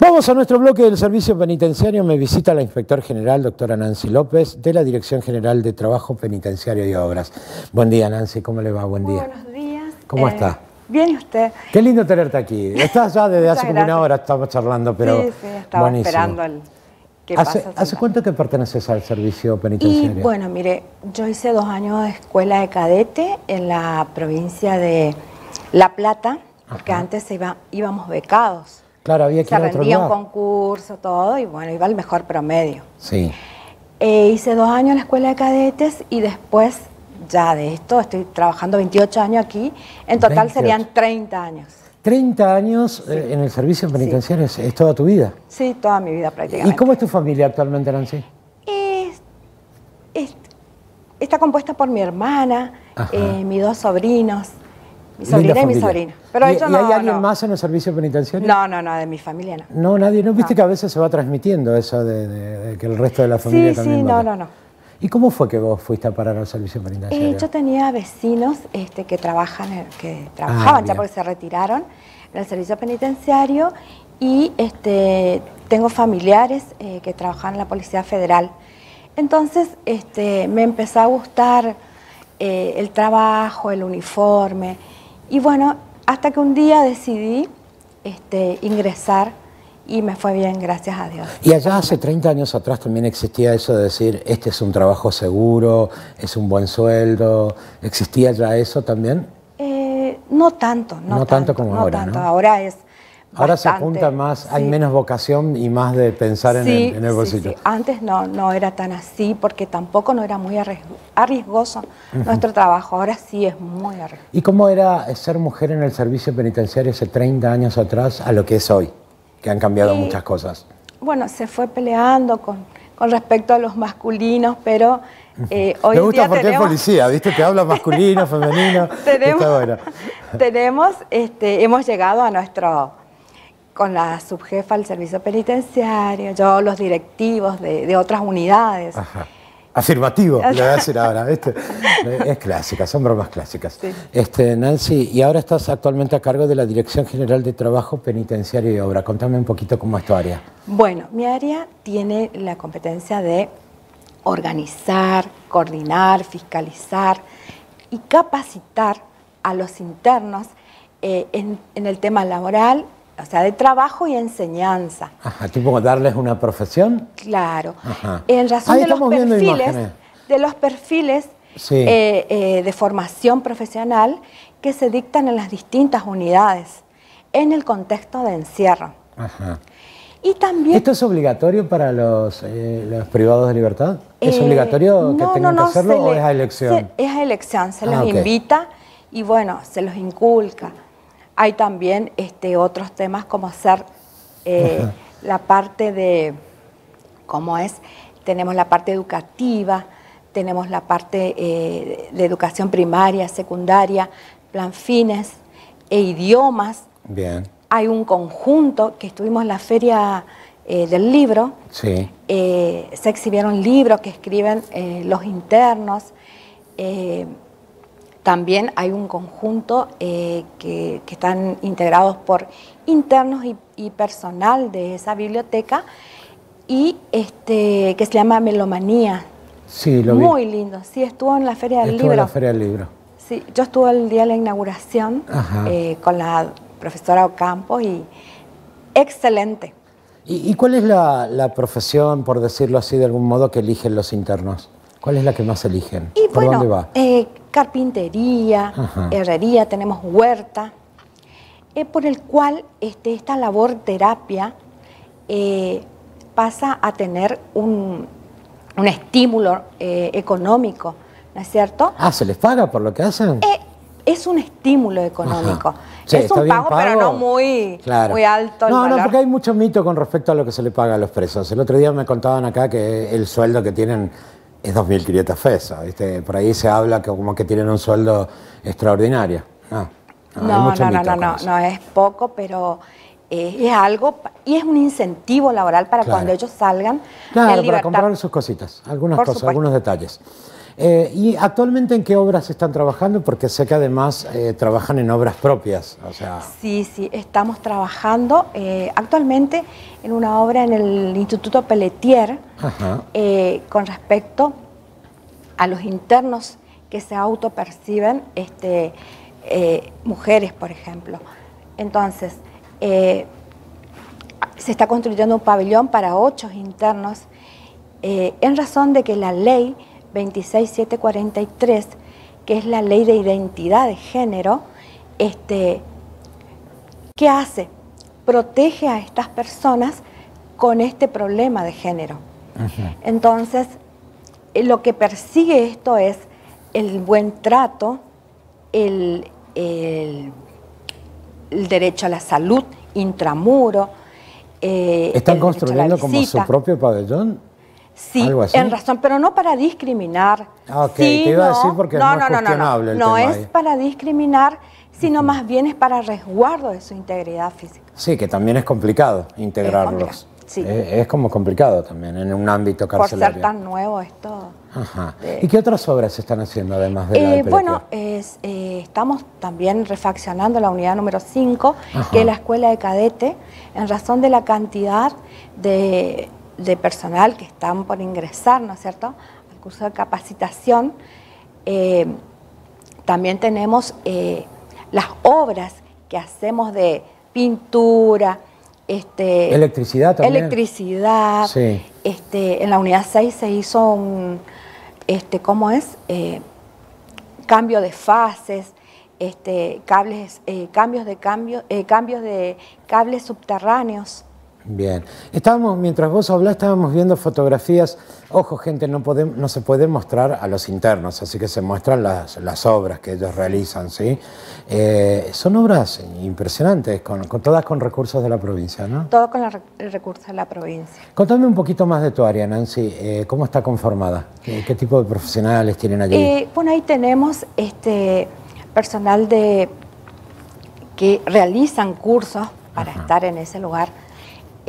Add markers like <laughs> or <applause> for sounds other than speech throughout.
Vamos a nuestro bloque del servicio penitenciario. Me visita la inspector general, doctora Nancy López, de la Dirección General de Trabajo Penitenciario y Obras. Buen día, Nancy. ¿Cómo le va? Buen día. buenos días. ¿Cómo está? Eh, bien, ¿y usted? Qué lindo tenerte aquí. Estás ya desde hace como una hora, estamos charlando, pero. Sí, sí, estaba buenísimo. esperando el. ¿Qué ¿Hace, pasa, ¿Hace cuánto que perteneces al servicio Y penitenciario? bueno, mire, yo hice dos años de escuela de cadete en la provincia de La Plata, porque Ajá. antes iba- íbamos becados. Claro, había que Se ir a otro rendía un concurso, todo, y bueno, iba al mejor promedio. Sí. Eh, hice dos años en la escuela de cadetes y después ya de esto estoy trabajando 28 años aquí. En total 28. serían 30 años. 30 años eh, en el servicio penitenciario, es, es toda tu vida. Sí, toda mi vida prácticamente. ¿Y cómo es tu familia actualmente, Nancy? Es- es- está compuesta por mi hermana, eh, mis dos sobrinos, mi Linda sobrina y mi familia. Pero ¿Y, ellos y no, hay alguien no. más en el servicio penitenciario? No, no, no, de mi familia no. No, nadie. ¿No viste que a veces se va transmitiendo eso de, de- de que el resto de la familia Sí, también sí, no, no, no. ¿Y cómo fue que vos fuiste a parar al servicio penitenciario? Eh, yo tenía vecinos este, que trabajan, en- que trabajaban Ah, bien. ya porque se retiraron en el servicio penitenciario y este, tengo familiares eh, que trabajan en la Policía Federal. Entonces este, me empezó a gustar eh, el trabajo, el uniforme y bueno, hasta que un día decidí este, ingresar y me fue bien, gracias a Dios. Y allá hace 30 años atrás también existía eso de decir, este es un trabajo seguro, es un buen sueldo. ¿Existía ya eso también? Eh, no tanto, no, No tanto como no ahora, tanto. ¿no? Ahora es. Ahora se apunta más, hay menos vocación y más de pensar en, el, en el sí, bolsillo. sí. Antes no, no era tan así porque tampoco no era muy arriesg- arriesgoso nuestro trabajo. Ahora sí es muy arriesgoso. ¿Y cómo era ser mujer en el servicio penitenciario hace 30 años atrás a lo que es hoy? Que han cambiado Y- muchas cosas. Bueno, se fue peleando con, con respecto a los masculinos, pero eh, hoy Me gusta día porque tenemos, es policía, ¿viste? Te habla masculino, <laughs> femenino. tenemos, Está bueno. <laughs> tenemos, este, hemos llegado a nuestro, con la subjefa del servicio penitenciario, yo, los directivos de, de otras unidades. Ajá. Afirmativo, <laughs> le voy a decir ahora. Es clásica, son bromas clásicas. Sí. Este, Nancy, y ahora estás actualmente a cargo de la Dirección General de Trabajo Penitenciario y Obra. Contame un poquito cómo es tu área. Bueno, mi área tiene la competencia de organizar, coordinar, fiscalizar y capacitar a los internos eh, en, en el tema laboral, o sea, de trabajo y enseñanza. Ajá, tipo darles una profesión. Claro. Ajá. En razón Ahí de los perfiles, de los perfiles Sí. eh, eh, de formación profesional que se dictan en las distintas unidades en el contexto de encierro. Ajá. Y también ¿Esto es obligatorio para los, eh, los privados de libertad? ¿Es Eh, obligatorio que no, tengan no, no, que hacerlo o le- es a elección? se- es a elección, se Ah, los invita y bueno, se los inculca. Hay también este, otros temas como ser eh, la parte de, ¿cómo es? Tenemos la parte educativa, tenemos la parte eh, de educación primaria, secundaria, plan fines e idiomas. Bien, Hay un conjunto que estuvimos en la feria eh, del libro, sí. se exhibieron libros que escriben los internos. También hay un conjunto eh, que, que están integrados por internos y, y personal de esa biblioteca y este, que se llama Melomanía. Sí, lo vi. Muy lindo. Sí, estuvo en la Feria del Estuve en Libro. la Feria del Libro. Sí, yo estuve el día de la inauguración eh, con la profesora Ocampo y excelente. ¿Y, y cuál es la, la profesión, por decirlo así de algún modo, que eligen los internos? ¿Cuál es la que más eligen? Y ¿Por bueno, dónde va? eh, carpintería, Ajá. herrería, tenemos huerta, eh, por el cual este, esta labor terapia eh, pasa a tener un, un estímulo eh, económico, ¿no es cierto? Ah, ¿se les paga por lo que hacen? Es un estímulo económico. Sí, es un pago, pero no muy, Claro. muy alto. el No, no, porque hay mucho mito con respecto a lo que se le paga a los presos. El otro día me contaban acá que el sueldo que tienen es 2.500 pesos. ¿viste? Por ahí se habla que como que tienen un sueldo extraordinario. No, no, No, no, no, no, es poco, pero eh, es algo y es un incentivo laboral para Claro. cuando ellos salgan Claro, para comprar sus cositas, algunas Por cosas, supuesto. algunos detalles. Eh, ¿Y actualmente en qué obras están trabajando? Porque sé que además eh, trabajan en obras propias. O sea... Sí, sí, estamos trabajando eh, actualmente en una obra en el Instituto Pelletier con respecto a los internos que se autoperciben este, mujeres, por ejemplo. Entonces, se está construyendo un pabellón para ocho internos en razón de que la ley 26743, que es la ley de identidad de género, este, ¿qué hace? Protege a estas personas con este problema de género. Entonces, eh, lo que persigue esto es el buen trato, el, el, derecho a la salud intramuro. Eh, ¿Están construyendo como su propio pabellón? Sí, en razón, pero no para discriminar. Ah, ok, te iba a decir porque no, no, no, no, no, es para discriminar, sino más bien es para resguardo de su integridad física. Sí, que también es complicado integrarlos. Es, es, como complicado también en un ámbito carcelario. Por ser tan nuevo esto. Ajá. ¿Y qué otras obras se están haciendo además de la eh, Bueno, es, eh, estamos también refaccionando la unidad número 5, que es la escuela de cadete, en razón de la cantidad de de personal que están por ingresar, ¿no es cierto?, al curso de capacitación. Eh, también tenemos eh, las obras que hacemos de pintura, este, electricidad también. Electricidad. Sí. Este, en la unidad 6 se hizo un, este, ¿cómo es? Eh, cambio de fases, este, cables, cambios de cambio, cambios de cables subterráneos. Bien. Estábamos, mientras vos hablás, estábamos viendo fotografías. Ojo, gente, no, podemos, no se puede mostrar a los internos, así que se muestran las, las obras que ellos realizan, ¿sí? Eh, son obras impresionantes, con, todas con recursos de la provincia, ¿no? Todo con el recurso de la provincia. Contame un poquito más de tu área, Nancy. Eh, ¿Cómo está conformada? ¿Qué, tipo de profesionales tienen allí? Eh, bueno, ahí tenemos este personal de que realizan cursos para estar en ese lugar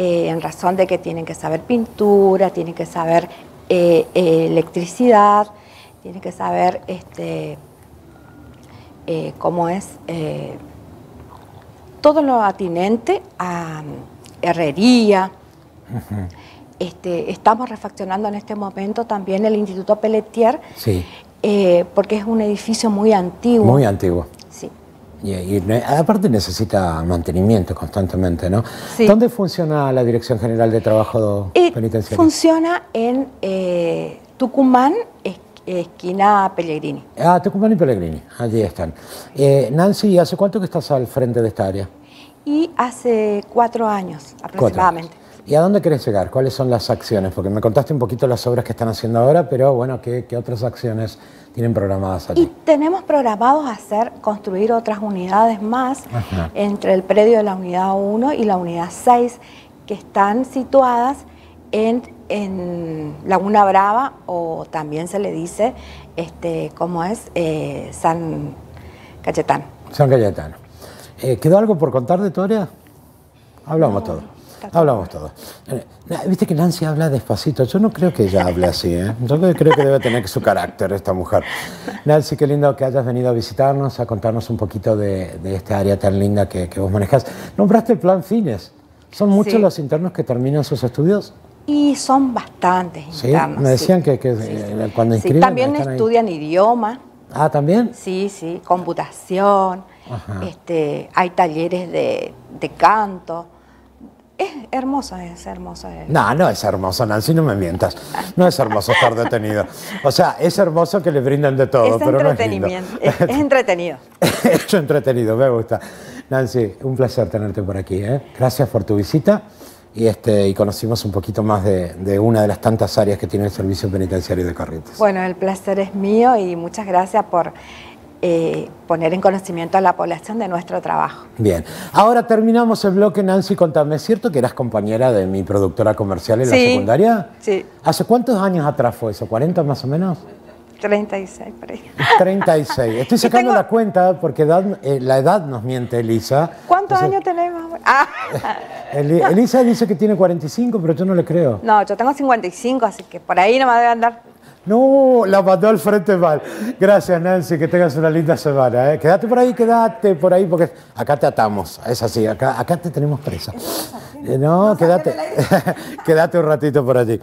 eh, en razón de que tienen que saber pintura, tienen que saber eh, electricidad, tienen que saber este, eh, cómo es todo lo atinente a herrería. este, estamos refaccionando en este momento también el Instituto Pelletier, porque es un edificio muy antiguo. Muy antiguo. Y, aparte necesita mantenimiento constantemente, ¿no? ¿Dónde funciona la Dirección General de Trabajo eh, Penitenciario? Funciona en eh, Tucumán, esquina Pellegrini. Ah, Tucumán y Pellegrini, allí están. Eh, Nancy, ¿hace cuánto que estás al frente de esta área? Y hace cuatro años aproximadamente. ¿Y a dónde querés llegar? ¿Cuáles son las acciones? Porque me contaste un poquito las obras que están haciendo ahora, pero bueno, ¿qué, qué otras acciones tienen programadas allí? Y tenemos programados hacer, construir otras unidades más entre el predio de la unidad 1 y la unidad 6, que están situadas en, en Laguna Brava, o también se le dice, este, ¿cómo es? Eh, San Cayetano. San Cayetano. Eh, ¿Quedó algo por contar de tu área? Hablamos todo. Hablamos todo. Eh, viste que Nancy habla despacito. Yo no creo que ella hable así, ¿eh? Yo creo que debe tener su carácter esta mujer. Nancy, qué lindo que hayas venido a visitarnos, a contarnos un poquito de, este área tan linda que, vos manejas. Nombraste el plan Fines. ¿Son muchos los internos que terminan sus estudios? Y son bastantes internos. Me decían que, eh, cuando inscriben... También estudian idioma. Ah, ¿también? Sí, sí, computación. Este, hay talleres de, de canto. Es hermoso, es hermoso. No, no es hermoso, Nancy, no me mientas. No es hermoso estar detenido. O sea, es hermoso que le brinden de todo, es pero no es lindo. Es, es entretenido. <laughs> es entretenido, me gusta. Nancy, un placer tenerte por aquí. ¿eh? Gracias por tu visita y, este, y conocimos un poquito más de, de, una de las tantas áreas que tiene el Servicio Penitenciario de Corrientes. Bueno, el placer es mío y muchas gracias por eh, poner en conocimiento a la población de nuestro trabajo. Bien, ahora terminamos el bloque, Nancy, contame, ¿es cierto que eras compañera de mi productora comercial en la secundaria? Sí. ¿Hace cuántos años atrás fue eso? ¿40 más o menos? 36, por ahí. <laughs> 36. Estoy sacando la cuenta porque eh, la edad nos miente, Elisa. ¿Cuántos años tenemos? Ah. <laughs> Elisa dice que tiene 45, pero yo no le creo. No, yo tengo 55, así que por ahí no me debe andar. No, la mandó al frente mal. Gracias, Nancy, que tengas una linda semana. ¿eh? Quédate por ahí, quédate por ahí, porque acá te atamos. Es así, acá, acá te tenemos presa. <laughs> No, quédate, <laughs> quédate un ratito por allí.